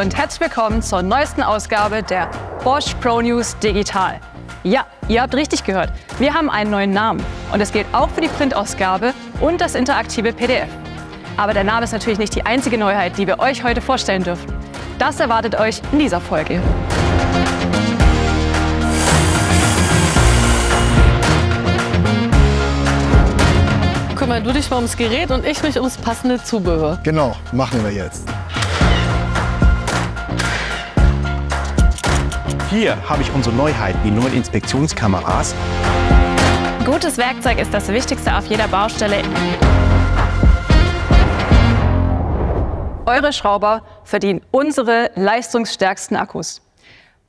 und herzlich willkommen zur neuesten Ausgabe der Bosch Pro News Digital. Ja, ihr habt richtig gehört. Wir haben einen neuen Namen und es gilt auch für die Printausgabe und das interaktive PDF. Aber der Name ist natürlich nicht die einzige Neuheit, die wir euch heute vorstellen dürfen. Das erwartet euch in dieser Folge. Kümmer du dich mal ums Gerät und ich mich ums passende Zubehör. Genau, machen wir jetzt. Hier habe ich unsere Neuheit, die neuen Inspektionskameras. Gutes Werkzeug ist das Wichtigste auf jeder Baustelle. Eure Schrauber verdienen unsere leistungsstärksten Akkus.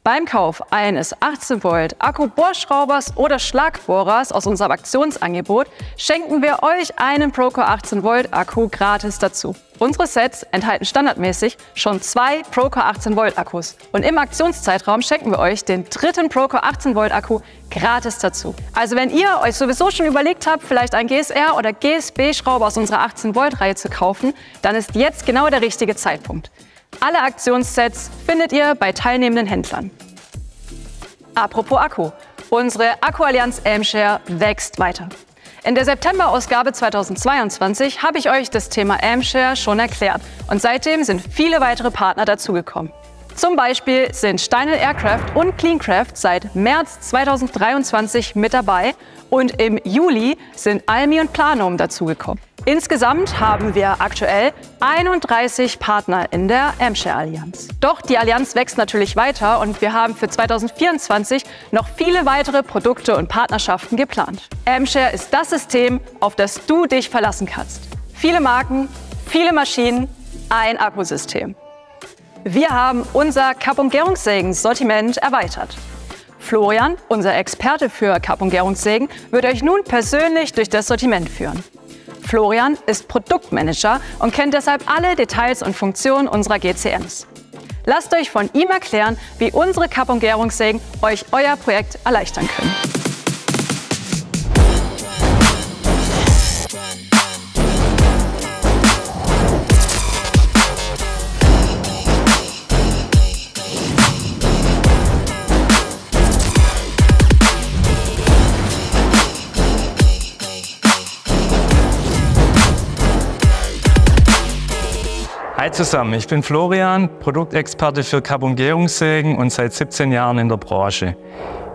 Beim Kauf eines 18 Volt Akku-Bohrschraubers oder Schlagbohrers aus unserem Aktionsangebot schenken wir euch einen Procore 18 Volt Akku gratis dazu. Unsere Sets enthalten standardmäßig schon zwei Procore 18 Volt Akkus und im Aktionszeitraum schenken wir euch den dritten Procore 18 Volt Akku gratis dazu. Also wenn ihr euch sowieso schon überlegt habt, vielleicht einen GSR oder GSB Schrauber aus unserer 18 Volt Reihe zu kaufen, dann ist jetzt genau der richtige Zeitpunkt. Alle Aktionssets findet ihr bei teilnehmenden Händlern. Apropos Akku. Unsere Akkuallianz Amshare wächst weiter. In der September-Ausgabe 2022 habe ich euch das Thema Amshare schon erklärt und seitdem sind viele weitere Partner dazugekommen. Zum Beispiel sind Steinel Aircraft und Cleancraft seit März 2023 mit dabei und im Juli sind Almi und Planum dazugekommen. Insgesamt haben wir aktuell 31 Partner in der Amshare Allianz. Doch die Allianz wächst natürlich weiter und wir haben für 2024 noch viele weitere Produkte und Partnerschaften geplant. Amshare ist das System, auf das du dich verlassen kannst. Viele Marken, viele Maschinen, ein Akkusystem. Wir haben unser Kapp- und Gärungssägen-Sortiment erweitert. Florian, unser Experte für Kapp- und Gärungssägen, wird euch nun persönlich durch das Sortiment führen. Florian ist Produktmanager und kennt deshalb alle Details und Funktionen unserer GCMs. Lasst euch von ihm erklären, wie unsere Kapp- und Gärungssägen euch euer Projekt erleichtern können. Zusammen, ich bin Florian, Produktexperte für Carbongärungssägen und seit 17 Jahren in der Branche.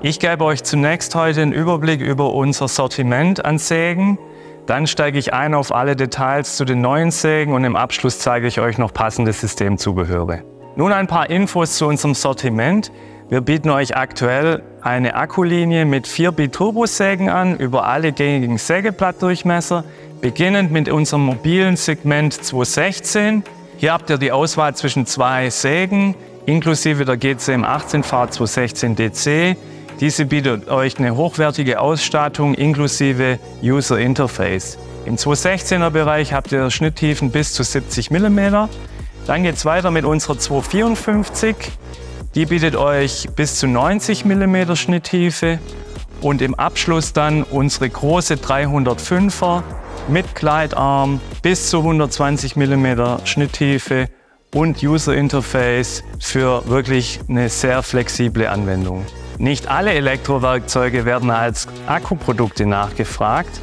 Ich gebe euch zunächst heute einen Überblick über unser Sortiment an Sägen. Dann steige ich ein auf alle Details zu den neuen Sägen und im Abschluss zeige ich euch noch passende Systemzubehöre. Nun ein paar Infos zu unserem Sortiment. Wir bieten euch aktuell eine Akkulinie mit 4 Biturbo-Sägen an über alle gängigen Sägeblattdurchmesser, beginnend mit unserem mobilen Segment 216 hier habt ihr die Auswahl zwischen zwei Sägen, inklusive der GCM 18V 216 DC. Diese bietet euch eine hochwertige Ausstattung inklusive User Interface. Im 216er Bereich habt ihr Schnitttiefen bis zu 70 mm. Dann geht es weiter mit unserer 254. Die bietet euch bis zu 90 mm Schnitttiefe. Und im Abschluss dann unsere große 305er mit Gleitarm bis zu 120 mm Schnitttiefe und User Interface für wirklich eine sehr flexible Anwendung. Nicht alle Elektrowerkzeuge werden als Akkuprodukte nachgefragt.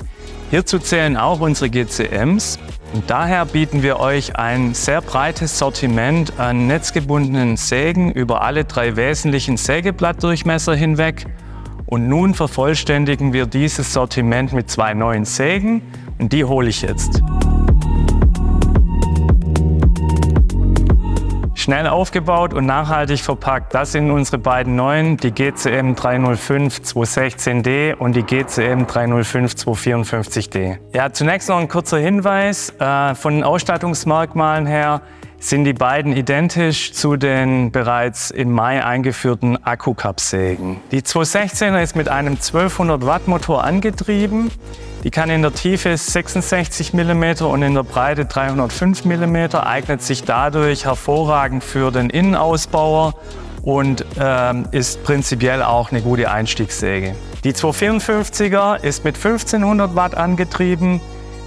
Hierzu zählen auch unsere GCMs und daher bieten wir euch ein sehr breites Sortiment an netzgebundenen Sägen über alle drei wesentlichen Sägeblattdurchmesser hinweg. Und nun vervollständigen wir dieses Sortiment mit zwei neuen Sägen und die hole ich jetzt. Schnell aufgebaut und nachhaltig verpackt. Das sind unsere beiden neuen, die GCM 305 216D und die GCM 305 254D. Ja, zunächst noch ein kurzer Hinweis. Äh, von den Ausstattungsmerkmalen her sind die beiden identisch zu den bereits im Mai eingeführten Akkukappsägen. Die 216er ist mit einem 1200 Watt Motor angetrieben. Die kann in der Tiefe 66 mm und in der Breite 305 mm, eignet sich dadurch hervorragend für den Innenausbauer und ähm, ist prinzipiell auch eine gute Einstiegssäge. Die 254er ist mit 1500 Watt angetrieben,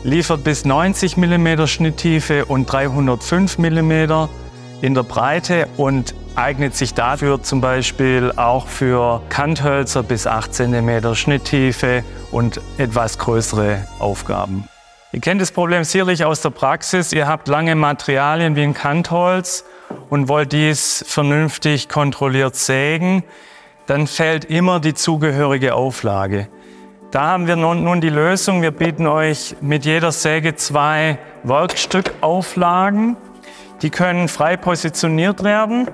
liefert bis 90 mm Schnitttiefe und 305 mm. in der Breite und eignet sich dafür zum Beispiel auch für Kanthölzer bis 8 cm Schnitttiefe und etwas größere Aufgaben. Ihr kennt das Problem sicherlich aus der Praxis. Ihr habt lange Materialien wie ein Kantholz und wollt dies vernünftig kontrolliert sägen. Dann fällt immer die zugehörige Auflage. Da haben wir nun, die Lösung. Wir bieten euch mit jeder Säge zwei Werkstückauflagen. Die können frei positioniert werden,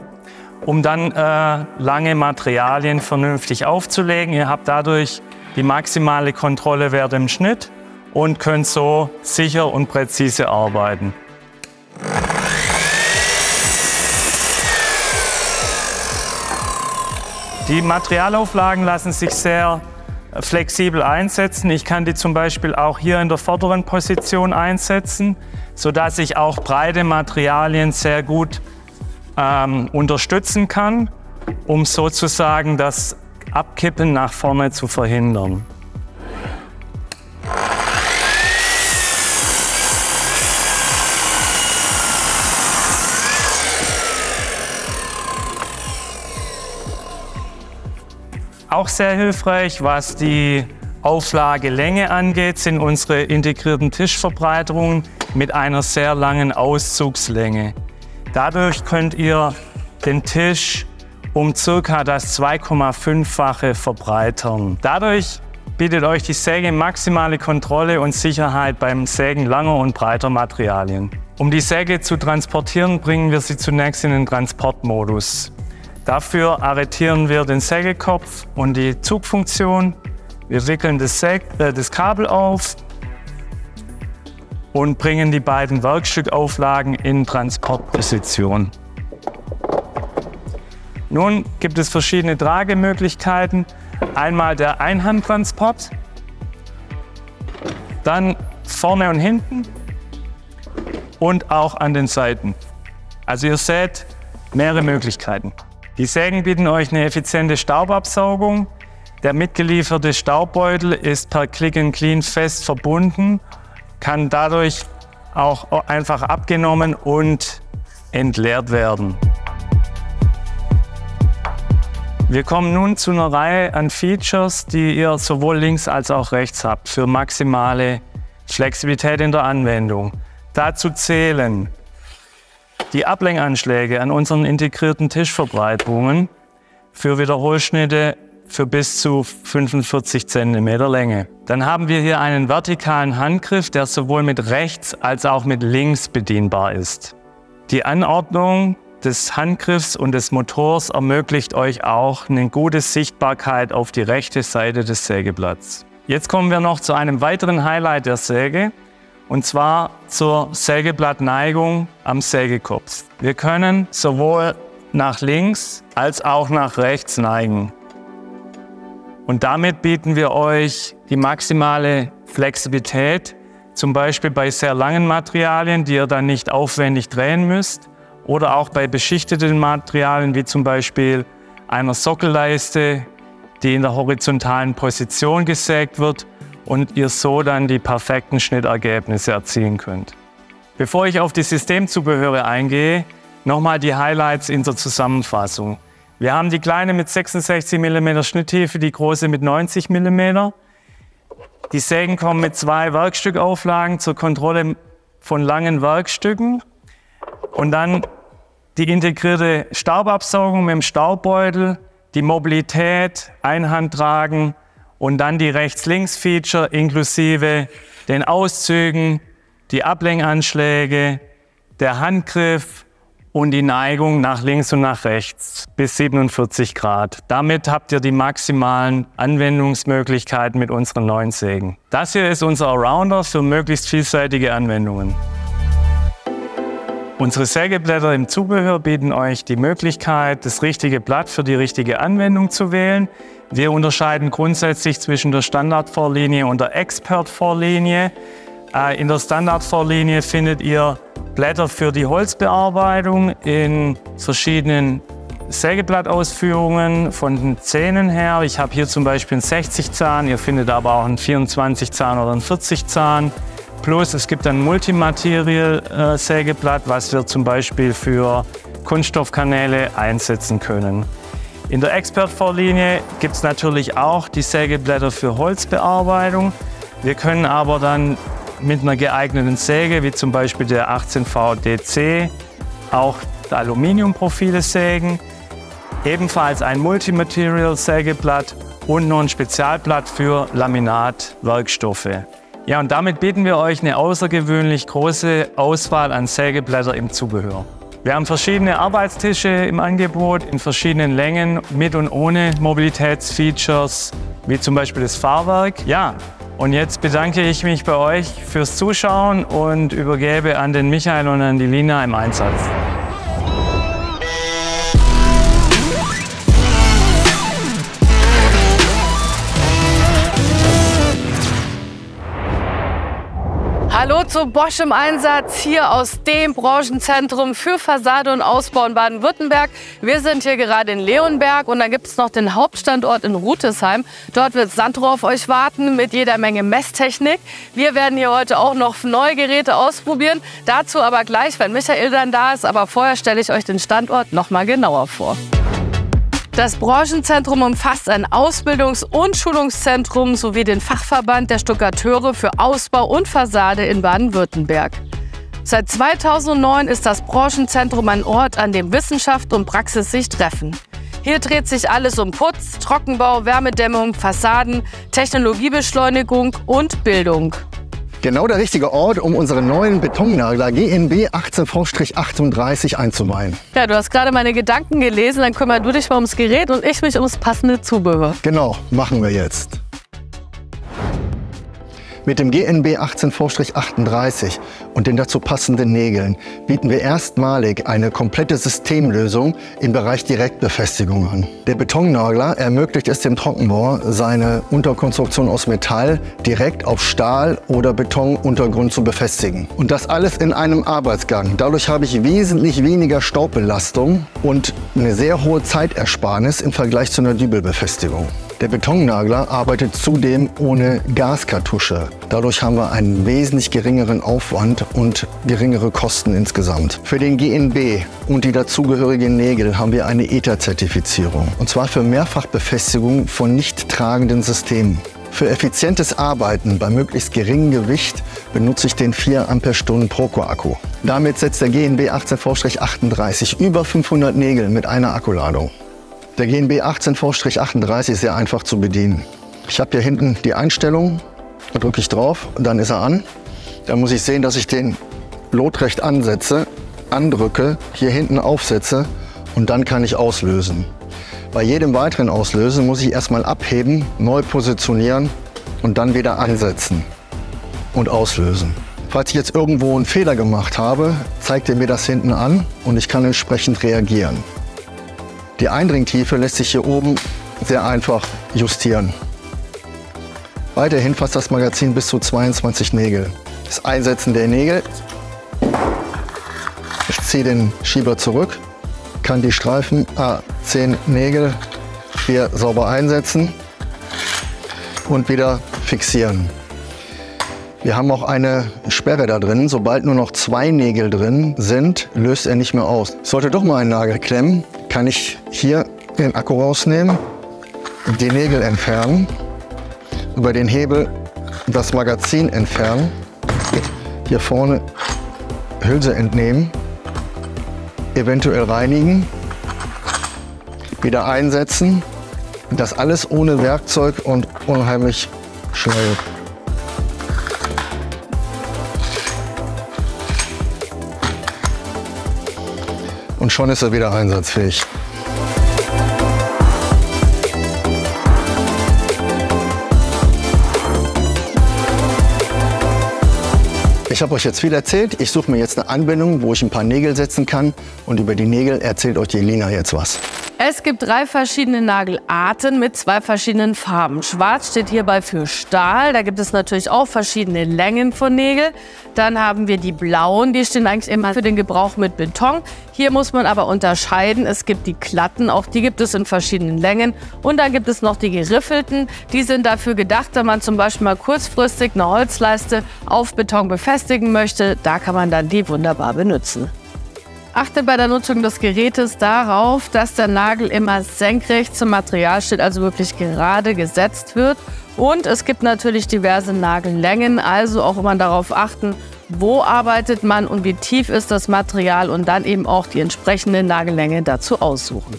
um dann äh, lange Materialien vernünftig aufzulegen. Ihr habt dadurch die maximale Kontrolle während dem Schnitt und könnt so sicher und präzise arbeiten. Die Materialauflagen lassen sich sehr flexibel einsetzen. Ich kann die zum Beispiel auch hier in der vorderen Position einsetzen, sodass ich auch breite Materialien sehr gut ähm, unterstützen kann, um sozusagen das Abkippen nach vorne zu verhindern. Auch sehr hilfreich, was die Auflagelänge angeht, sind unsere integrierten Tischverbreiterungen mit einer sehr langen Auszugslänge. Dadurch könnt ihr den Tisch um circa das 2,5-fache verbreitern. Dadurch bietet euch die Säge maximale Kontrolle und Sicherheit beim Sägen langer und breiter Materialien. Um die Säge zu transportieren, bringen wir sie zunächst in den Transportmodus. Dafür arretieren wir den Sägekopf und die Zugfunktion. Wir wickeln das, Säg äh, das Kabel auf und bringen die beiden Werkstückauflagen in Transportposition. Nun gibt es verschiedene Tragemöglichkeiten. Einmal der Einhandtransport, dann vorne und hinten und auch an den Seiten. Also ihr seht mehrere Möglichkeiten. Die Sägen bieten euch eine effiziente Staubabsaugung. Der mitgelieferte Staubbeutel ist per Click and Clean fest verbunden, kann dadurch auch einfach abgenommen und entleert werden. Wir kommen nun zu einer Reihe an Features, die ihr sowohl links als auch rechts habt für maximale Flexibilität in der Anwendung. Dazu zählen die Ablenkanschläge an unseren integrierten Tischverbreiterungen für Wiederholschnitte für bis zu 45 cm Länge. Dann haben wir hier einen vertikalen Handgriff, der sowohl mit rechts als auch mit links bedienbar ist. Die Anordnung des Handgriffs und des Motors ermöglicht euch auch eine gute Sichtbarkeit auf die rechte Seite des Sägeblatts. Jetzt kommen wir noch zu einem weiteren Highlight der Säge und zwar zur Sägeblattneigung am Sägekopf. Wir können sowohl nach links als auch nach rechts neigen. Und damit bieten wir euch die maximale Flexibilität, zum Beispiel bei sehr langen Materialien, die ihr dann nicht aufwendig drehen müsst, oder auch bei beschichteten Materialien, wie zum Beispiel einer Sockelleiste, die in der horizontalen Position gesägt wird und ihr so dann die perfekten Schnittergebnisse erzielen könnt. Bevor ich auf die Systemzubehöre eingehe, nochmal die Highlights in der Zusammenfassung. Wir haben die kleine mit 66 mm Schnitttiefe, die große mit 90 mm. Die Sägen kommen mit zwei Werkstückauflagen zur Kontrolle von langen Werkstücken und dann die integrierte Staubabsaugung mit dem Staubbeutel, die Mobilität, Einhandtragen und dann die Rechts-Links-Feature inklusive den Auszügen, die Ablenkanschläge, der Handgriff und die Neigung nach links und nach rechts bis 47 Grad. Damit habt ihr die maximalen Anwendungsmöglichkeiten mit unseren neuen Sägen. Das hier ist unser Arounder für möglichst vielseitige Anwendungen. Unsere Sägeblätter im Zubehör bieten euch die Möglichkeit, das richtige Blatt für die richtige Anwendung zu wählen. Wir unterscheiden grundsätzlich zwischen der Standardvorlinie und der Expert-Vorlinie. Äh, in der Standardvorlinie findet ihr Blätter für die Holzbearbeitung in verschiedenen Sägeblattausführungen von den Zähnen her. Ich habe hier zum Beispiel einen 60 Zahn, ihr findet aber auch einen 24 Zahn oder einen 40 Zahn. Plus es gibt ein Multimaterial-Sägeblatt, was wir zum Beispiel für Kunststoffkanäle einsetzen können. In der Expert-Vorlinie gibt es natürlich auch die Sägeblätter für Holzbearbeitung. Wir können aber dann mit einer geeigneten Säge, wie zum Beispiel der 18V DC, auch Aluminiumprofile sägen. Ebenfalls ein Multimaterial-Sägeblatt und noch ein Spezialblatt für Laminatwerkstoffe. Ja, und damit bieten wir euch eine außergewöhnlich große Auswahl an Sägeblätter im Zubehör. Wir haben verschiedene Arbeitstische im Angebot in verschiedenen Längen mit und ohne Mobilitätsfeatures, wie zum Beispiel das Fahrwerk. Ja, und jetzt bedanke ich mich bei euch fürs Zuschauen und übergebe an den Michael und an die Lina im Einsatz. Zu Bosch im Einsatz hier aus dem Branchenzentrum für Fassade und Ausbau in Baden-Württemberg. Wir sind hier gerade in Leonberg und dann gibt es noch den Hauptstandort in Rutesheim. Dort wird Sandro auf euch warten mit jeder Menge Messtechnik. Wir werden hier heute auch noch neue Geräte ausprobieren. Dazu aber gleich, wenn Michael dann da ist. Aber vorher stelle ich euch den Standort noch mal genauer vor. Das Branchenzentrum umfasst ein Ausbildungs- und Schulungszentrum sowie den Fachverband der Stuckateure für Ausbau und Fassade in Baden-Württemberg. Seit 2009 ist das Branchenzentrum ein Ort, an dem Wissenschaft und Praxis sich treffen. Hier dreht sich alles um Putz, Trockenbau, Wärmedämmung, Fassaden, Technologiebeschleunigung und Bildung. Genau der richtige Ort, um unseren neuen Betonnagler GNB 18V-38 einzuweihen. Ja, du hast gerade meine Gedanken gelesen, dann kümmer du dich mal ums Gerät und ich mich ums passende Zubehör. Genau, machen wir jetzt. Mit dem GNB 18V-38 und den dazu passenden Nägeln bieten wir erstmalig eine komplette Systemlösung im Bereich Direktbefestigung an. Der Betonnagler ermöglicht es dem Trockenbauer, seine Unterkonstruktion aus Metall direkt auf Stahl- oder Betonuntergrund zu befestigen. Und das alles in einem Arbeitsgang. Dadurch habe ich wesentlich weniger Staubbelastung und eine sehr hohe Zeitersparnis im Vergleich zu einer Dübelbefestigung. Der Betonnagler arbeitet zudem ohne Gaskartusche. Dadurch haben wir einen wesentlich geringeren Aufwand und geringere Kosten insgesamt. Für den GNB und die dazugehörigen Nägel haben wir eine ETA-Zertifizierung. Und zwar für Mehrfachbefestigung von nicht tragenden Systemen. Für effizientes Arbeiten bei möglichst geringem Gewicht benutze ich den 4 Ampere-Stunden Proco-Akku. Damit setzt der GNB 18V-38 über 500 Nägel mit einer Akkuladung. Der GNB 18V-38 ist sehr einfach zu bedienen. Ich habe hier hinten die Einstellung, da drücke ich drauf und dann ist er an. Da muss ich sehen, dass ich den lotrecht ansetze, andrücke, hier hinten aufsetze und dann kann ich auslösen. Bei jedem weiteren Auslösen muss ich erstmal abheben, neu positionieren und dann wieder ansetzen und auslösen. Falls ich jetzt irgendwo einen Fehler gemacht habe, zeigt er mir das hinten an und ich kann entsprechend reagieren. Die Eindringtiefe lässt sich hier oben sehr einfach justieren. Weiterhin fasst das Magazin bis zu 22 Nägel. Das Einsetzen der Nägel. Ich ziehe den Schieber zurück, kann die Streifen A10 Nägel hier sauber einsetzen und wieder fixieren. Wir haben auch eine Sperre da drin. Sobald nur noch zwei Nägel drin sind, löst er nicht mehr aus. Sollte doch mal ein Nagel klemmen, kann ich hier den Akku rausnehmen, die Nägel entfernen, über den Hebel das Magazin entfernen, hier vorne Hülse entnehmen, eventuell reinigen, wieder einsetzen. Das alles ohne Werkzeug und unheimlich schnell. Und schon ist er wieder einsatzfähig. Ich habe euch jetzt viel erzählt. Ich suche mir jetzt eine Anwendung, wo ich ein paar Nägel setzen kann. Und über die Nägel erzählt euch die Lina jetzt was. Es gibt drei verschiedene Nagelarten mit zwei verschiedenen Farben. Schwarz steht hierbei für Stahl. Da gibt es natürlich auch verschiedene Längen von Nägel. Dann haben wir die blauen, die stehen eigentlich immer für den Gebrauch mit Beton. Hier muss man aber unterscheiden. Es gibt die glatten, auch die gibt es in verschiedenen Längen. Und dann gibt es noch die geriffelten. Die sind dafür gedacht, wenn man zum Beispiel mal kurzfristig eine Holzleiste auf Beton befestigen möchte. Da kann man dann die wunderbar benutzen. Achte bei der Nutzung des Gerätes darauf, dass der Nagel immer senkrecht zum Material steht, also wirklich gerade gesetzt wird. Und es gibt natürlich diverse Nagellängen, also auch immer darauf achten, wo arbeitet man und wie tief ist das Material und dann eben auch die entsprechende Nagellänge dazu aussuchen.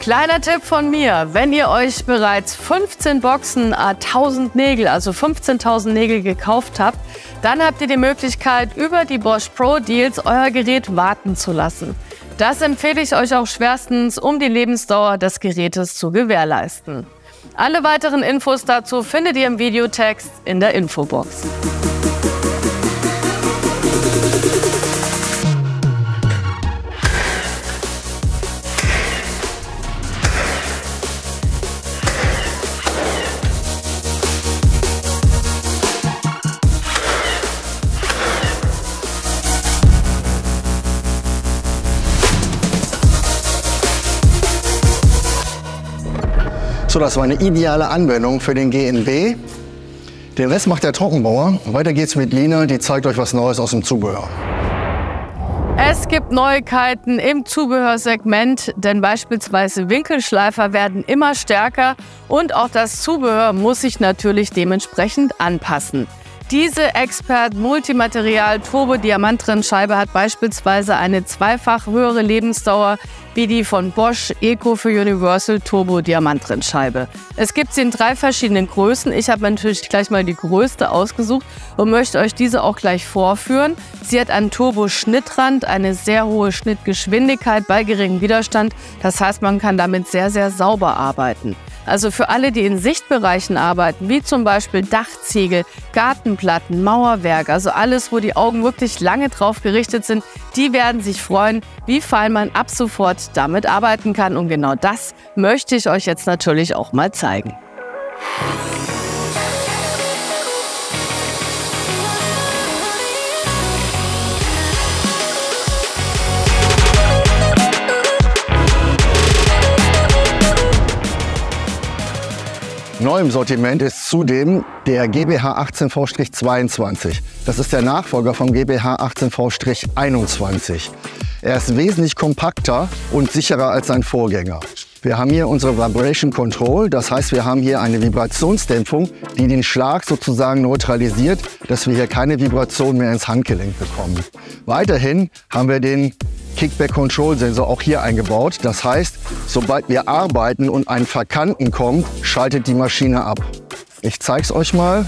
Kleiner Tipp von mir, wenn ihr euch bereits 15 Boxen 1000 Nägel, also 15.000 Nägel gekauft habt, dann habt ihr die Möglichkeit, über die Bosch Pro Deals euer Gerät warten zu lassen. Das empfehle ich euch auch schwerstens, um die Lebensdauer des Gerätes zu gewährleisten. Alle weiteren Infos dazu findet ihr im Videotext in der Infobox. So, das war eine ideale Anwendung für den GNB. Den Rest macht der Trockenbauer. Weiter geht's mit Lina, die zeigt euch was Neues aus dem Zubehör. Es gibt Neuigkeiten im Zubehörsegment, denn beispielsweise Winkelschleifer werden immer stärker und auch das Zubehör muss sich natürlich dementsprechend anpassen. Diese Expert Multimaterial Turbo Diamanttrennscheibe hat beispielsweise eine zweifach höhere Lebensdauer wie die von Bosch Eco für Universal Turbo Diamanttrennscheibe. Es gibt sie in drei verschiedenen Größen. Ich habe natürlich gleich mal die größte ausgesucht und möchte euch diese auch gleich vorführen. Sie hat einen Turbo-Schnittrand, eine sehr hohe Schnittgeschwindigkeit bei geringem Widerstand. Das heißt, man kann damit sehr, sehr sauber arbeiten. Also für alle, die in Sichtbereichen arbeiten, wie zum Beispiel Dachziegel, Gartenplatten, Mauerwerk, also alles, wo die Augen wirklich lange drauf gerichtet sind, die werden sich freuen, wie fein man ab sofort damit arbeiten kann. Und genau das möchte ich euch jetzt natürlich auch mal zeigen. Neu im Sortiment ist zudem der GBH 18V-22. Das ist der Nachfolger vom GBH 18V-21. Er ist wesentlich kompakter und sicherer als sein Vorgänger. Wir haben hier unsere Vibration Control, das heißt, wir haben hier eine Vibrationsdämpfung, die den Schlag sozusagen neutralisiert, dass wir hier keine Vibration mehr ins Handgelenk bekommen. Weiterhin haben wir den Kickback Control Sensor auch hier eingebaut. Das heißt, sobald wir arbeiten und ein Verkanten kommt, schaltet die Maschine ab. Ich zeige es euch mal.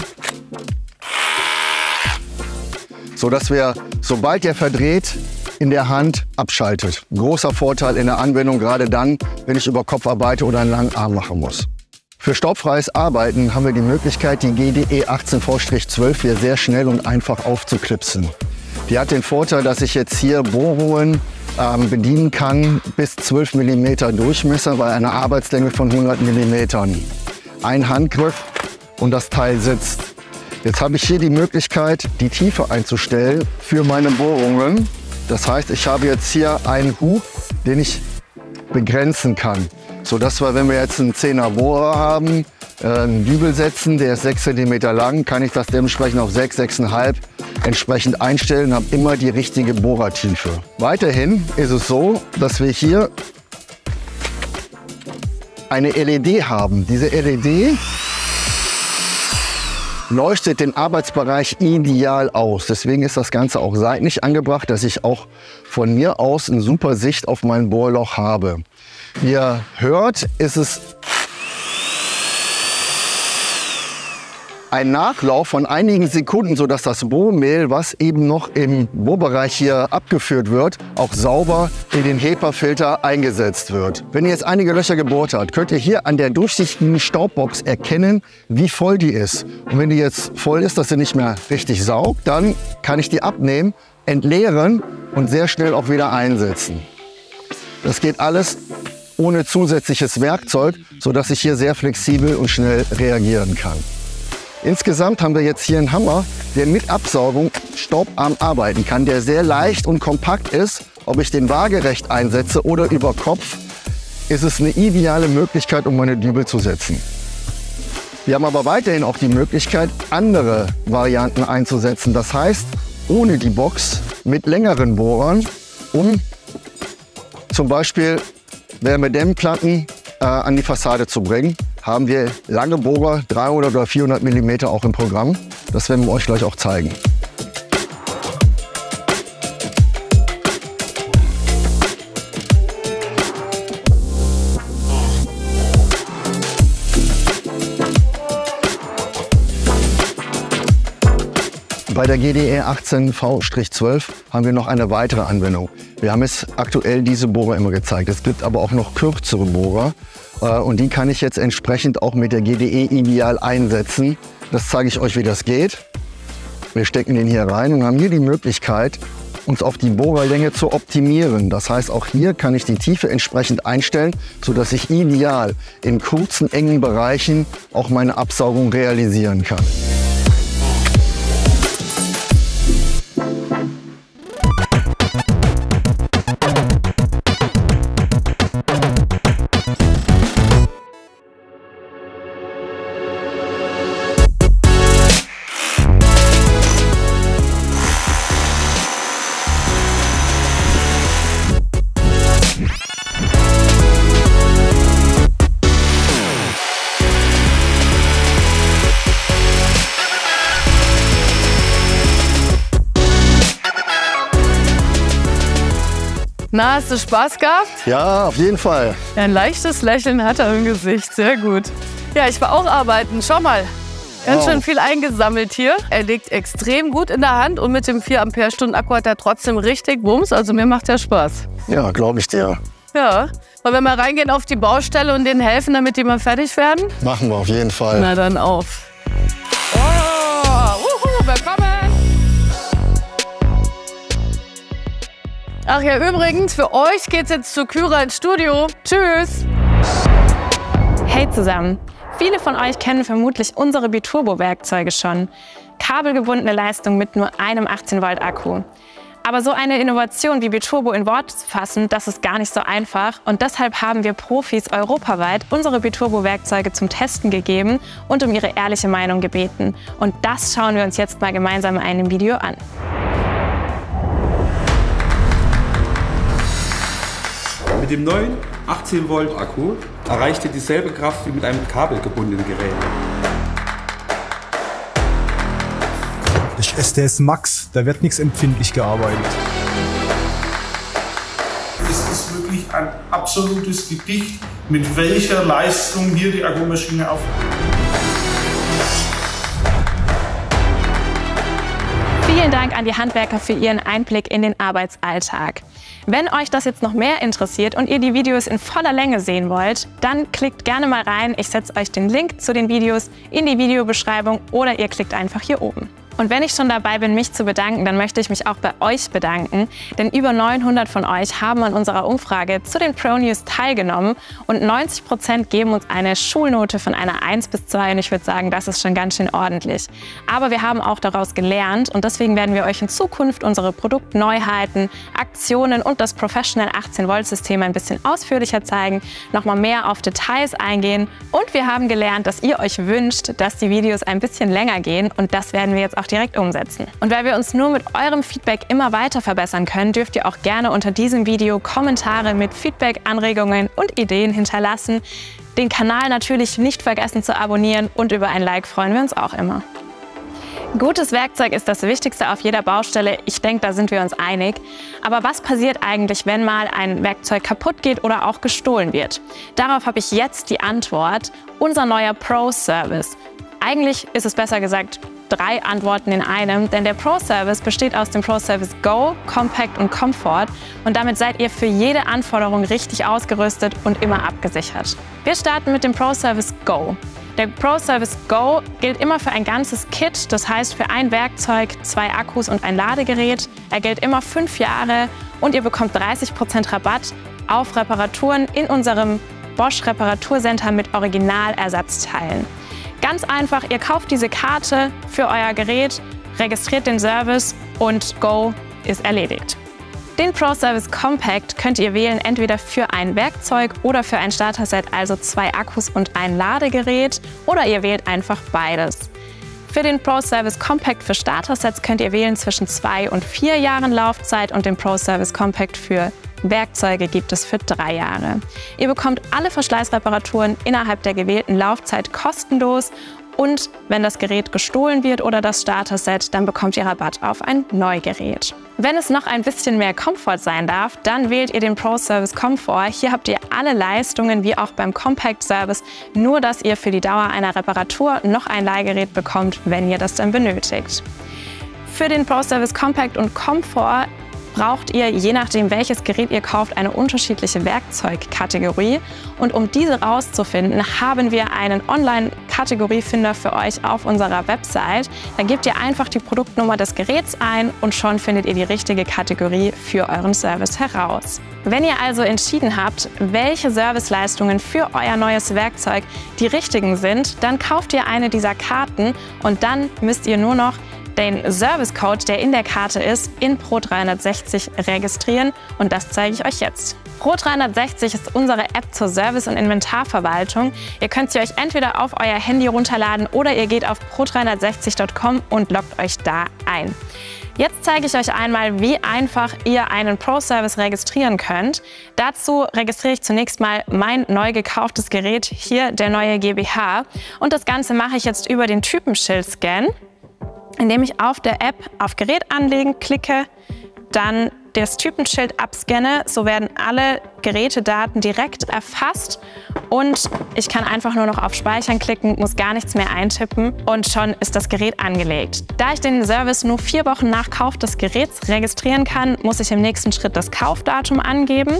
So dass wir, sobald der verdreht, in der Hand abschaltet. Großer Vorteil in der Anwendung, gerade dann, wenn ich über Kopf arbeite oder einen langen Arm machen muss. Für staubfreies Arbeiten haben wir die Möglichkeit, die GDE 18V-12 hier sehr schnell und einfach aufzuklipsen. Die hat den Vorteil, dass ich jetzt hier Bohrungen ähm, bedienen kann bis 12 mm Durchmesser bei einer Arbeitslänge von 100 mm. Ein Handgriff und das Teil sitzt. Jetzt habe ich hier die Möglichkeit, die Tiefe einzustellen für meine Bohrungen. Das heißt, ich habe jetzt hier einen Hub, den ich begrenzen kann. So dass wir, wenn wir jetzt einen 10er Bohrer haben, einen Dübel setzen, der ist 6 cm lang, kann ich das dementsprechend auf 6, 6,5 entsprechend einstellen, habe immer die richtige Bohrertiefe. Weiterhin ist es so, dass wir hier eine LED haben. Diese LED leuchtet den Arbeitsbereich ideal aus. Deswegen ist das Ganze auch seitlich angebracht, dass ich auch von mir aus eine super Sicht auf mein Bohrloch habe. Wie ihr hört, ist es ein Nachlauf von einigen Sekunden, sodass das Bohrmehl, was eben noch im Bohrbereich hier abgeführt wird, auch sauber in den HEPA-Filter eingesetzt wird. Wenn ihr jetzt einige Löcher gebohrt habt, könnt ihr hier an der durchsichtigen Staubbox erkennen, wie voll die ist. Und wenn die jetzt voll ist, dass sie nicht mehr richtig saugt, dann kann ich die abnehmen, entleeren und sehr schnell auch wieder einsetzen. Das geht alles ohne zusätzliches Werkzeug, sodass ich hier sehr flexibel und schnell reagieren kann. Insgesamt haben wir jetzt hier einen Hammer, der mit Absaugung staubarm arbeiten kann, der sehr leicht und kompakt ist. Ob ich den waagerecht einsetze oder über Kopf, ist es eine ideale Möglichkeit, um meine Dübel zu setzen. Wir haben aber weiterhin auch die Möglichkeit, andere Varianten einzusetzen. Das heißt, ohne die Box mit längeren Bohrern, um zum Beispiel Wärmedämmplatten äh, an die Fassade zu bringen, haben wir lange Bohrer, 300 oder 400 mm auch im Programm. Das werden wir euch gleich auch zeigen. Bei der GDE 18V-12 haben wir noch eine weitere Anwendung. Wir haben es aktuell diese Bohrer immer gezeigt. Es gibt aber auch noch kürzere Bohrer äh, und die kann ich jetzt entsprechend auch mit der GDE ideal einsetzen. Das zeige ich euch, wie das geht. Wir stecken den hier rein und haben hier die Möglichkeit, uns auf die Bohrerlänge zu optimieren. Das heißt, auch hier kann ich die Tiefe entsprechend einstellen, sodass ich ideal in kurzen, engen Bereichen auch meine Absaugung realisieren kann. Du Spaß gehabt? Ja, auf jeden Fall. Ja, ein leichtes Lächeln hat er im Gesicht. Sehr gut. Ja, ich war auch arbeiten. Schau mal. Ganz Wow. schön viel eingesammelt hier. Er liegt extrem gut in der Hand und mit dem 4 Ampere-Stunden Akku hat er trotzdem richtig Wumms. Also mir macht er Spaß. Ja, glaube ich dir. Ja. Wollen wir mal reingehen auf die Baustelle und denen helfen, damit die mal fertig werden? Machen wir auf jeden Fall. Na dann auf. Ach ja, übrigens, für euch geht's jetzt zu Kyra ins Studio. Tschüss. Hey zusammen! Viele von euch kennen vermutlich unsere Biturbo-Werkzeuge schon. Kabelgebundene Leistung mit nur einem 18-Volt-Akku. Aber so eine Innovation wie Biturbo in Worte zu fassen, das ist gar nicht so einfach. Und deshalb haben wir Profis europaweit unsere Biturbo-Werkzeuge zum Testen gegeben und um ihre ehrliche Meinung gebeten. Und das schauen wir uns jetzt mal gemeinsam in einem Video an. Dem neuen 18 Volt Akku erreicht ihr dieselbe Kraft wie mit einem kabelgebundenen Gerät. Das ist SDS Max, da wird nichts empfindlich gearbeitet. Es ist wirklich ein absolutes Gedicht, mit welcher Leistung hier die Akkumaschine auf. Vielen Dank an die Handwerker für Ihren Einblick in den Arbeitsalltag. Wenn euch das jetzt noch mehr interessiert und ihr die Videos in voller Länge sehen wollt, dann klickt gerne mal rein. Ich setze euch den Link zu den Videos in die Videobeschreibung oder ihr klickt einfach hier oben. Und wenn ich schon dabei bin, mich zu bedanken, dann möchte ich mich auch bei euch bedanken, denn über 900 von euch haben an unserer Umfrage zu den Pro News teilgenommen. Und 90 Prozent geben uns eine Schulnote von einer 1 bis 2 und ich würde sagen, das ist schon ganz schön ordentlich. Aber wir haben auch daraus gelernt. Und deswegen werden wir euch in Zukunft unsere Produktneuheiten, Aktionen und das Professional 18 Volt System ein bisschen ausführlicher zeigen, nochmal mehr auf Details eingehen. Und wir haben gelernt, dass ihr euch wünscht, dass die Videos ein bisschen länger gehen. Und das werden wir jetzt auch direkt umsetzen. Und weil wir uns nur mit eurem Feedback immer weiter verbessern können, dürft ihr auch gerne unter diesem Video Kommentare mit Feedback, Anregungen und Ideen hinterlassen. Den Kanal natürlich nicht vergessen zu abonnieren und über ein Like freuen wir uns auch immer. Gutes Werkzeug ist das Wichtigste auf jeder Baustelle. Ich denke, da sind wir uns einig. Aber was passiert eigentlich, wenn mal ein Werkzeug kaputt geht oder auch gestohlen wird? Darauf habe ich jetzt die Antwort. Unser neuer Pro-Service. Eigentlich ist es besser gesagt drei Antworten in einem, denn der Pro-Service besteht aus dem Pro-Service Go, Compact und Comfort und damit seid ihr für jede Anforderung richtig ausgerüstet und immer abgesichert. Wir starten mit dem Pro-Service Go. Der ProService Go gilt immer für ein ganzes Kit, das heißt für ein Werkzeug, zwei Akkus und ein Ladegerät. Er gilt immer fünf Jahre und ihr bekommt 30% Rabatt auf Reparaturen in unserem Bosch Reparaturcenter mit Originalersatzteilen. Ganz einfach, ihr kauft diese Karte für euer Gerät, registriert den Service und Go ist erledigt. Den Pro Service Compact könnt ihr wählen entweder für ein Werkzeug oder für ein Starter-Set, also zwei Akkus und ein Ladegerät, oder ihr wählt einfach beides. Für den Pro Service Compact für Starter-Sets könnt ihr wählen zwischen zwei und vier Jahren Laufzeit und den Pro Service Compact für Werkzeuge gibt es für drei Jahre. Ihr bekommt alle Verschleißreparaturen innerhalb der gewählten Laufzeit kostenlos und wenn das Gerät gestohlen wird oder das Starter-Set, dann bekommt ihr Rabatt auf ein Neugerät. Wenn es noch ein bisschen mehr Komfort sein darf, dann wählt ihr den Pro Service Comfort. Hier habt ihr alle Leistungen wie auch beim Compact Service, nur dass ihr für die Dauer einer Reparatur noch ein Leihgerät bekommt, wenn ihr das dann benötigt. Für den Pro Service Compact und Comfort braucht ihr, je nachdem welches Gerät ihr kauft, eine unterschiedliche Werkzeugkategorie. Und um diese rauszufinden, haben wir einen Online-Kategoriefinder für euch auf unserer Website. Da gebt ihr einfach die Produktnummer des Geräts ein und schon findet ihr die richtige Kategorie für euren Service heraus. Wenn ihr also entschieden habt, welche Serviceleistungen für euer neues Werkzeug die richtigen sind, dann kauft ihr eine dieser Karten und dann müsst ihr nur noch den Service-Code, der in der Karte ist, in Pro360 registrieren und das zeige ich euch jetzt. Pro360 ist unsere App zur Service- und Inventarverwaltung. Ihr könnt sie euch entweder auf euer Handy runterladen oder ihr geht auf pro360.com und loggt euch da ein. Jetzt zeige ich euch einmal, wie einfach ihr einen Pro-Service registrieren könnt. Dazu registriere ich zunächst mal mein neu gekauftes Gerät, hier der neue GBH. Und das Ganze mache ich jetzt über den Typenschild-Scan indem ich auf der App auf Gerät anlegen klicke, dann das Typenschild abscanne, so werden alle Gerätedaten direkt erfasst und ich kann einfach nur noch auf Speichern klicken, muss gar nichts mehr eintippen und schon ist das Gerät angelegt. Da ich den Service nur vier Wochen nach Kauf des Geräts registrieren kann, muss ich im nächsten Schritt das Kaufdatum angeben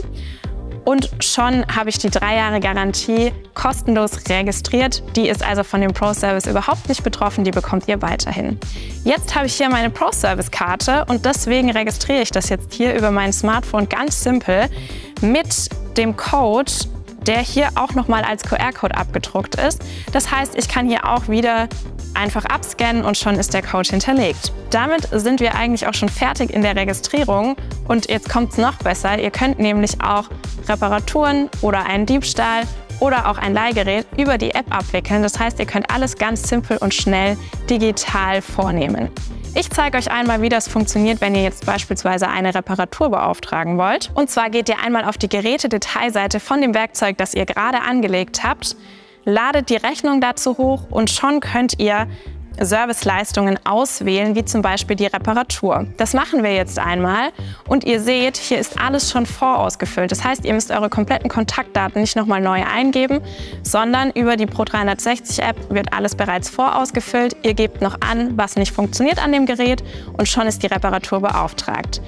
und schon habe ich die drei Jahre Garantie kostenlos registriert. Die ist also von dem Pro-Service überhaupt nicht betroffen, die bekommt ihr weiterhin. Jetzt habe ich hier meine Pro-Service-Karte und deswegen registriere ich das jetzt hier über mein Smartphone ganz simpel mit dem Code der hier auch nochmal als QR-Code abgedruckt ist. Das heißt, ich kann hier auch wieder einfach abscannen und schon ist der Code hinterlegt. Damit sind wir eigentlich auch schon fertig in der Registrierung und jetzt kommt es noch besser. Ihr könnt nämlich auch Reparaturen oder einen Diebstahl oder auch ein Leihgerät über die App abwickeln. Das heißt, ihr könnt alles ganz simpel und schnell digital vornehmen. Ich zeige euch einmal, wie das funktioniert, wenn ihr jetzt beispielsweise eine Reparatur beauftragen wollt. Und zwar geht ihr einmal auf die Gerätedetailseite von dem Werkzeug, das ihr gerade angelegt habt, ladet die Rechnung dazu hoch und schon könnt ihr Serviceleistungen auswählen, wie zum Beispiel die Reparatur. Das machen wir jetzt einmal und ihr seht, hier ist alles schon vorausgefüllt. Das heißt, ihr müsst eure kompletten Kontaktdaten nicht nochmal neu eingeben, sondern über die Pro360-App wird alles bereits vorausgefüllt. Ihr gebt noch an, was nicht funktioniert an dem Gerät und schon ist die Reparatur beauftragt.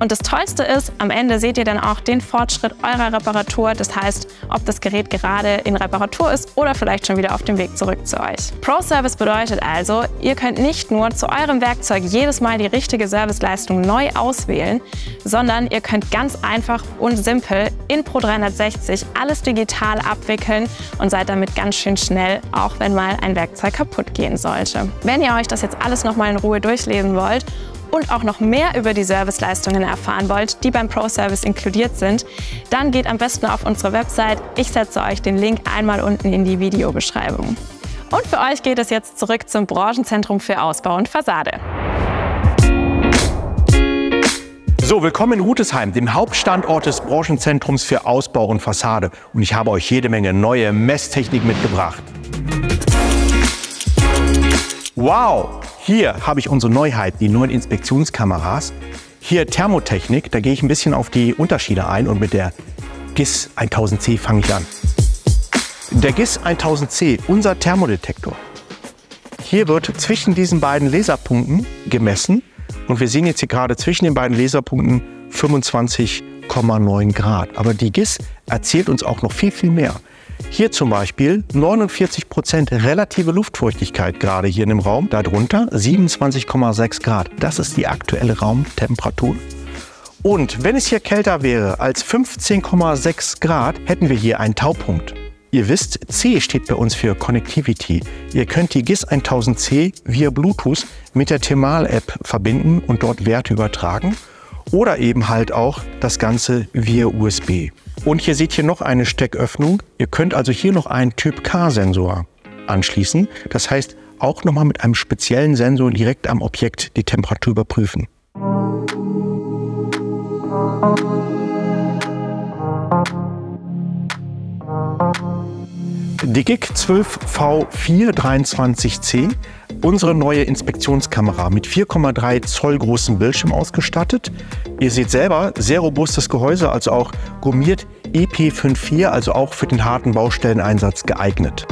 Und das Tollste ist, am Ende seht ihr dann auch den Fortschritt eurer Reparatur. Das heißt, ob das Gerät gerade in Reparatur ist oder vielleicht schon wieder auf dem Weg zurück zu euch. Pro Service bedeutet also, ihr könnt nicht nur zu eurem Werkzeug jedes Mal die richtige Serviceleistung neu auswählen, sondern ihr könnt ganz einfach und simpel in Pro 360 alles digital abwickeln und seid damit ganz schön schnell, auch wenn mal ein Werkzeug kaputt gehen sollte. Wenn ihr euch das jetzt alles nochmal in Ruhe durchlesen wollt und auch noch mehr über die Serviceleistungen erfahren wollt, die beim Pro Service inkludiert sind, dann geht am besten auf unsere Website. Ich setze euch den Link einmal unten in die Videobeschreibung. Und für euch geht es jetzt zurück zum Branchenzentrum für Ausbau und Fassade. So, willkommen in Rutesheim, dem Hauptstandort des Branchenzentrums für Ausbau und Fassade. Und ich habe euch jede Menge neue Messtechnik mitgebracht. Wow! Hier habe ich unsere Neuheit, die neuen Inspektionskameras. Hier Thermotechnik, da gehe ich ein bisschen auf die Unterschiede ein und mit der GIS 1000C fange ich an. Der GIS 1000C, unser Thermodetektor. Hier wird zwischen diesen beiden Laserpunkten gemessen und wir sehen jetzt hier gerade zwischen den beiden Laserpunkten 25,9 Grad. Aber die GIS erzählt uns auch noch viel, viel mehr. Hier zum Beispiel 49 Prozent relative Luftfeuchtigkeit gerade hier in dem Raum. Darunter 27,6 Grad. Das ist die aktuelle Raumtemperatur. Und wenn es hier kälter wäre als 15,6 Grad, hätten wir hier einen Taupunkt. Ihr wisst, C steht bei uns für Connectivity. Ihr könnt die GIS 1000C via Bluetooth mit der Thermal-App verbinden und dort Werte übertragen oder eben halt auch das Ganze via USB. Und hier seht ihr noch eine Stecköffnung. Ihr könnt also hier noch einen Typ K-Sensor anschließen. Das heißt, auch nochmal mit einem speziellen Sensor direkt am Objekt die Temperatur überprüfen. Die GIG 12V423C, unsere neue Inspektionskamera mit 4,3 Zoll großem Bildschirm ausgestattet. Ihr seht selber, sehr robustes Gehäuse, also auch gummiert EP54, also auch für den harten Baustelleneinsatz geeignet.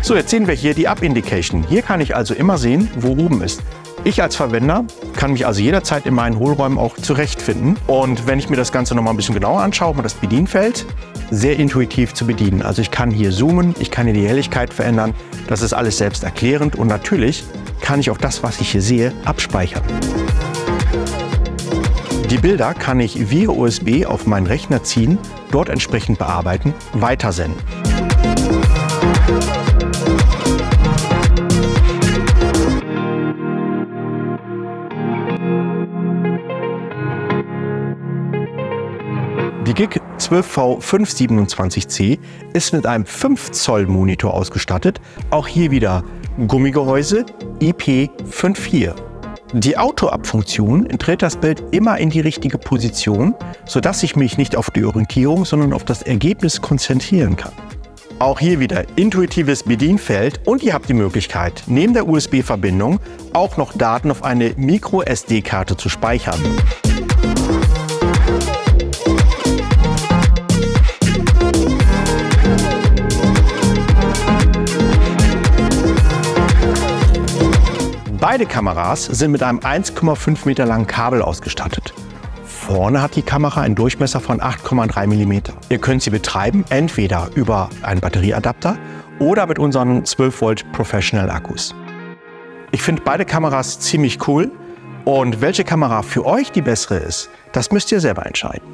So, jetzt sehen wir hier die Up-Indication. Hier kann ich also immer sehen, wo oben ist. Ich als Verwender kann mich also jederzeit in meinen Hohlräumen auch zurechtfinden. Und wenn ich mir das Ganze noch mal ein bisschen genauer anschaue, mal das Bedienfeld, sehr intuitiv zu bedienen. Also ich kann hier zoomen, ich kann hier die Helligkeit verändern. Das ist alles selbst erklärend und natürlich kann ich auch das, was ich hier sehe, abspeichern. Die Bilder kann ich via USB auf meinen Rechner ziehen, dort entsprechend bearbeiten, weitersenden. Die GIG 12V527C ist mit einem 5 Zoll Monitor ausgestattet. Auch hier wieder Gummigehäuse IP54. Die Auto-Up-Funktion dreht das Bild immer in die richtige Position, sodass ich mich nicht auf die Orientierung, sondern auf das Ergebnis konzentrieren kann. Auch hier wieder intuitives Bedienfeld und ihr habt die Möglichkeit, neben der USB-Verbindung auch noch Daten auf eine Micro-SD-Karte zu speichern. Beide Kameras sind mit einem 1,5 Meter langen Kabel ausgestattet. Vorne hat die Kamera einen Durchmesser von 8,3 mm. Ihr könnt sie betreiben entweder über einen Batterieadapter oder mit unseren 12 Volt Professional Akkus. Ich finde beide Kameras ziemlich cool und welche Kamera für euch die bessere ist, das müsst ihr selber entscheiden.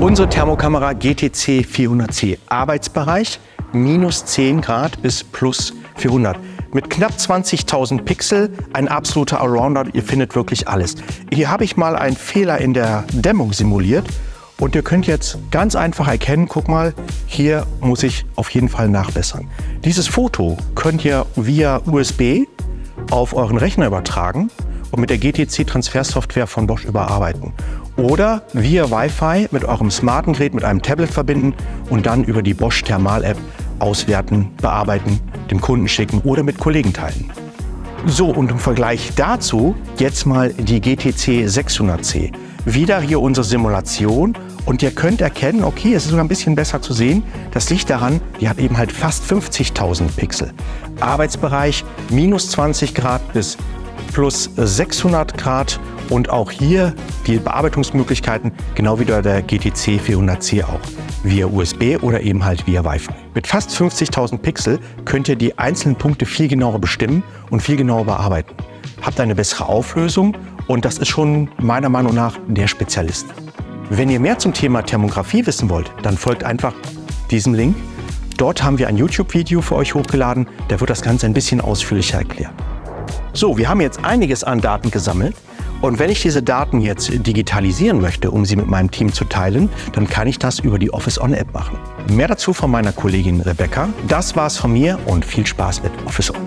Unsere Thermokamera GTC 400C Arbeitsbereich minus 10 Grad bis plus 400 mit knapp 20.000 Pixel, ein absoluter Allrounder. Ihr findet wirklich alles. Hier habe ich mal einen Fehler in der Dämmung simuliert und ihr könnt jetzt ganz einfach erkennen, guck mal, hier muss ich auf jeden Fall nachbessern. Dieses Foto könnt ihr via USB auf euren Rechner übertragen und mit der GTC Transfersoftware von Bosch überarbeiten. Oder via Wi-Fi mit eurem smarten Gerät mit einem Tablet verbinden und dann über die Bosch Thermal App auswerten, bearbeiten, dem Kunden schicken oder mit Kollegen teilen. So, und im Vergleich dazu jetzt mal die GTC 600C. Wieder hier unsere Simulation und ihr könnt erkennen, okay, es ist sogar ein bisschen besser zu sehen. Das liegt daran, die hat eben halt fast 50.000 Pixel. Arbeitsbereich minus 20 Grad bis plus 600 Grad und auch hier die Bearbeitungsmöglichkeiten, genau wie bei der GTC 400C auch, via USB oder eben halt via Wi-Fi. Mit fast 50.000 Pixel könnt ihr die einzelnen Punkte viel genauer bestimmen und viel genauer bearbeiten. Habt eine bessere Auflösung und das ist schon meiner Meinung nach der Spezialist. Wenn ihr mehr zum Thema Thermografie wissen wollt, dann folgt einfach diesem Link. Dort haben wir ein YouTube-Video für euch hochgeladen, da wird das Ganze ein bisschen ausführlicher erklärt. So, wir haben jetzt einiges an Daten gesammelt. Und wenn ich diese Daten jetzt digitalisieren möchte, um sie mit meinem Team zu teilen, dann kann ich das über die Office On App machen. Mehr dazu von meiner Kollegin Rebecca. Das war's von mir und viel Spaß mit Office On.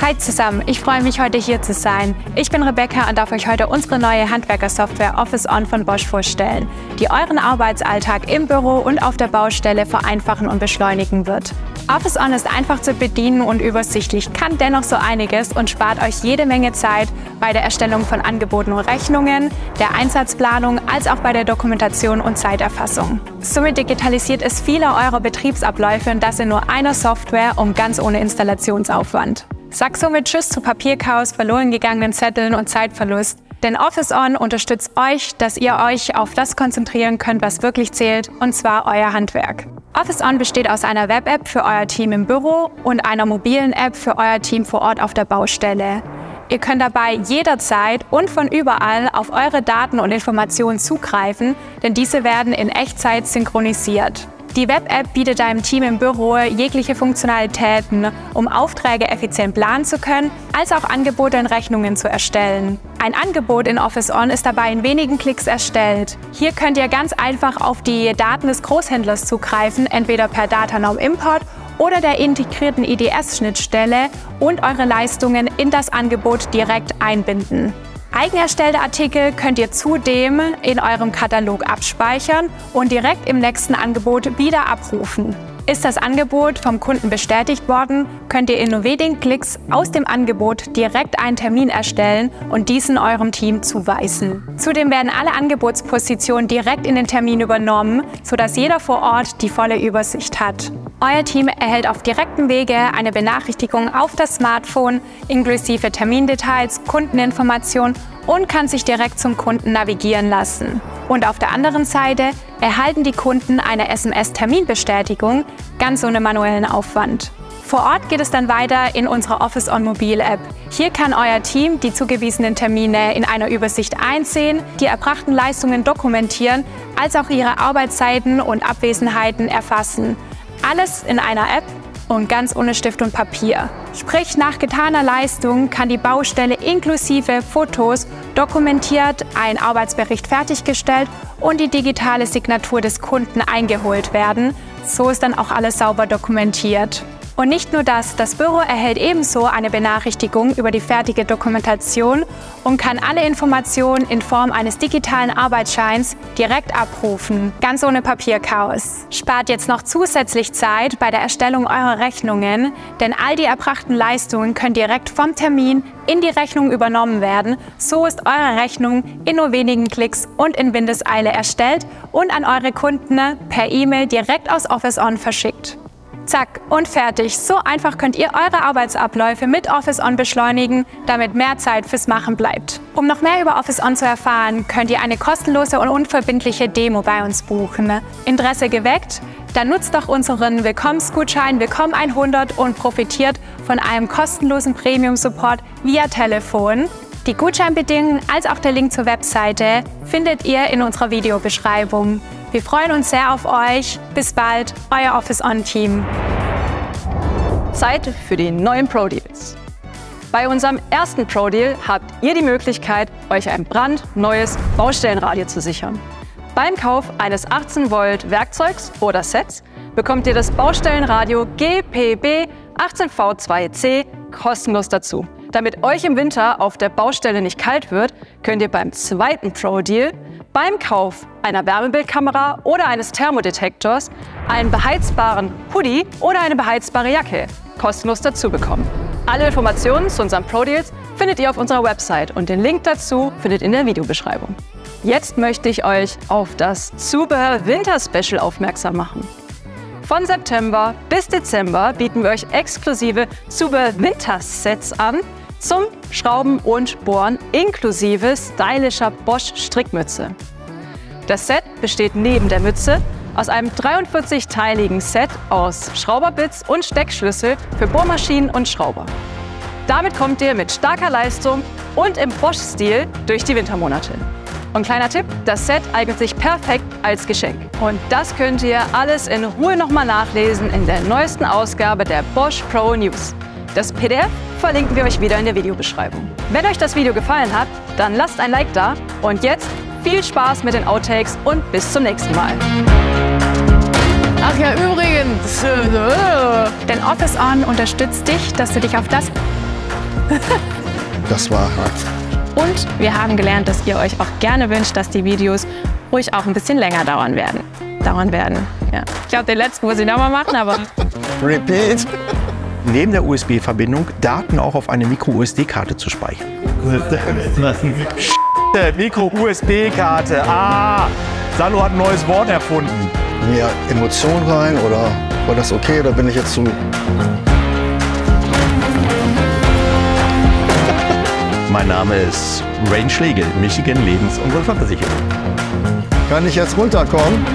Hi zusammen, ich freue mich heute hier zu sein. Ich bin Rebecca und darf euch heute unsere neue Handwerkersoftware Office On von Bosch vorstellen, die euren Arbeitsalltag im Büro und auf der Baustelle vereinfachen und beschleunigen wird. Office On ist einfach zu bedienen und übersichtlich, kann dennoch so einiges und spart euch jede Menge Zeit bei der Erstellung von Angeboten und Rechnungen, der Einsatzplanung als auch bei der Dokumentation und Zeiterfassung. Somit digitalisiert es viele eurer Betriebsabläufe und das in nur einer Software und ganz ohne Installationsaufwand. Sag somit Tschüss zu Papierchaos, verloren gegangenen Zetteln und Zeitverlust. Denn Office On unterstützt euch, dass ihr euch auf das konzentrieren könnt, was wirklich zählt, und zwar euer Handwerk. Office On besteht aus einer Web-App für euer Team im Büro und einer mobilen App für euer Team vor Ort auf der Baustelle. ihr könnt dabei jederzeit und von überall auf eure Daten und Informationen zugreifen, denn diese werden in Echtzeit synchronisiert. Die Web-App bietet deinem Team im Büro jegliche Funktionalitäten, um Aufträge effizient planen zu können, als auch Angebote und Rechnungen zu erstellen. Ein Angebot in Office On ist dabei in wenigen Klicks erstellt. Hier könnt ihr ganz einfach auf die Daten des Großhändlers zugreifen, entweder per Datanorm Import oder der integrierten IDS-Schnittstelle und eure Leistungen in das Angebot direkt einbinden. Eigenerstellte Artikel könnt ihr zudem in eurem Katalog abspeichern und direkt im nächsten Angebot wieder abrufen. Ist das Angebot vom Kunden bestätigt worden, könnt ihr in wenigen Klicks aus dem Angebot direkt einen Termin erstellen und diesen eurem Team zuweisen. Zudem werden alle Angebotspositionen direkt in den Termin übernommen, sodass jeder vor Ort die volle Übersicht hat. Euer Team erhält auf direktem Wege eine Benachrichtigung auf das Smartphone inklusive Termindetails, Kundeninformationen und kann sich direkt zum Kunden navigieren lassen. Und auf der anderen Seite erhalten die Kunden eine SMS-Terminbestätigung, ganz ohne manuellen Aufwand. Vor Ort geht es dann weiter in unserer Office on Mobil App. Hier kann euer Team die zugewiesenen Termine in einer Übersicht einsehen, die erbrachten Leistungen dokumentieren, als auch ihre Arbeitszeiten und Abwesenheiten erfassen. Alles in einer App und ganz ohne Stift und Papier. Sprich, nach getaner Leistung kann die Baustelle inklusive Fotos dokumentiert, ein Arbeitsbericht fertiggestellt und die digitale Signatur des Kunden eingeholt werden. So ist dann auch alles sauber dokumentiert. Und nicht nur das, das Büro erhält ebenso eine Benachrichtigung über die fertige Dokumentation und kann alle Informationen in Form eines digitalen Arbeitsscheins direkt abrufen, ganz ohne Papierchaos. Spart jetzt noch zusätzlich Zeit bei der Erstellung eurer Rechnungen, denn all die erbrachten Leistungen können direkt vom Termin in die Rechnung übernommen werden. So ist eure Rechnung in nur wenigen Klicks und in Windeseile erstellt und an eure Kunden per E-Mail direkt aus Office On verschickt. Zack und fertig. So einfach könnt ihr eure Arbeitsabläufe mit Office On beschleunigen, damit mehr Zeit fürs Machen bleibt. Um noch mehr über Office On zu erfahren, könnt ihr eine kostenlose und unverbindliche Demo bei uns buchen. Interesse geweckt? Dann nutzt doch unseren Willkommensgutschein Willkommen 100 und profitiert von einem kostenlosen Premium-Support via Telefon. Die Gutscheinbedingungen als auch der Link zur Webseite findet ihr in unserer Videobeschreibung. Wir freuen uns sehr auf euch. Bis bald, euer Office On Team. Zeit für die neuen Pro Deals. Bei unserem ersten Pro Deal habt ihr die Möglichkeit, euch ein brandneues Baustellenradio zu sichern. Beim Kauf eines 18 Volt Werkzeugs oder Sets bekommt ihr das Baustellenradio GPB 18V2C kostenlos dazu. Damit euch im Winter auf der Baustelle nicht kalt wird, könnt ihr beim zweiten Pro Deal beim Kauf einer Wärmebildkamera oder eines Thermodetektors einen beheizbaren Hoodie oder eine beheizbare Jacke kostenlos dazu bekommen. Alle Informationen zu unseren Pro Deals findet ihr auf unserer Website und den Link dazu findet in der Videobeschreibung. Jetzt möchte ich euch auf das Zubehör Winter Special aufmerksam machen. Von September bis Dezember bieten wir euch exklusive Zubehör Winter Sets an, zum Schrauben und Bohren inklusive stylischer Bosch Strickmütze. Das Set besteht neben der Mütze aus einem 43-teiligen Set aus Schrauberbits und Steckschlüssel für Bohrmaschinen und Schrauber. Damit kommt ihr mit starker Leistung und im Bosch-Stil durch die Wintermonate. Und kleiner Tipp, das Set eignet sich perfekt als Geschenk. Und das könnt ihr alles in Ruhe nochmal nachlesen in der neuesten Ausgabe der Bosch Pro News. Das PDF verlinken wir euch wieder in der Videobeschreibung. Wenn euch das Video gefallen hat, dann lasst ein Like da und jetzt viel Spaß mit den Outtakes und bis zum nächsten Mal. Ach ja, übrigens. Denn Office On unterstützt dich, dass du dich auf das... das war hart. Und wir haben gelernt, dass ihr euch auch gerne wünscht, dass die Videos ruhig auch ein bisschen länger dauern werden. Dauern werden, ja. Ich glaube, den letzten muss ich nochmal machen, aber... Repeat neben der USB-Verbindung Daten auch auf eine Micro-USB-Karte zu speichern. Micro-USB-Karte. Ah, Salo hat ein neues Wort erfunden. Mehr Emotion rein oder war das okay oder bin ich jetzt zu... Mein Name ist Rain Schlegel, Michigan Lebens- und Unfallversicherung. Kann ich jetzt runterkommen?